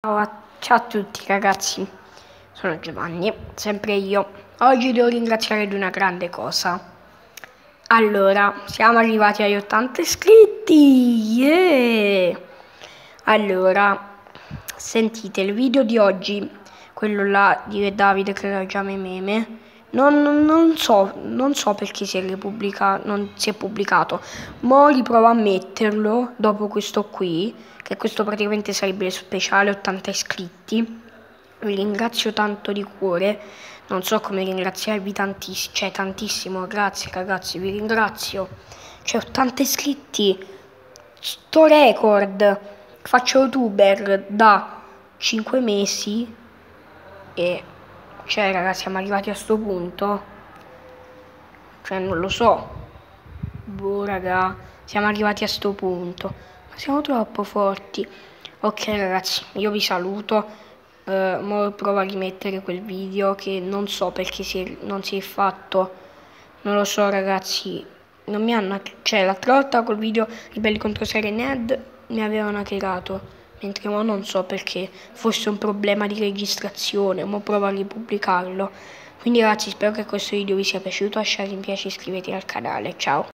Ciao a, ciao a tutti ragazzi, sono Giovanni, sempre io. Oggi devo ringraziare di una grande cosa. Allora, siamo arrivati agli 80 iscritti! Yeah! Allora, sentite il video di oggi, quello là di Davide che era già meme. Non, non, so, non so perché si è, non si è pubblicato, ma riprovo a metterlo dopo questo qui che questo praticamente sarebbe speciale 80 iscritti. Vi ringrazio tanto di cuore, non so come ringraziarvi tantissimo, cioè tantissimo, grazie ragazzi, vi ringrazio. Cioè 80 iscritti, sto record, faccio youtuber da 5 mesi e cioè ragazzi siamo arrivati a sto punto, cioè non lo so, boh raga, siamo arrivati a sto punto siamo troppo forti. Ok ragazzi, io vi saluto. Uh, ora provo a rimettere quel video che non so perché si è, non si è fatto. Non lo so ragazzi. Non mi hanno... Cioè l'altra volta col video Ribelli contro Serie Ned mi avevano hackerato. Mentre ora non so perché. Fosse un problema di registrazione. Ora provo a ripubblicarlo. Quindi ragazzi spero che questo video vi sia piaciuto. Lasciate mi piace e iscrivetevi al canale. Ciao.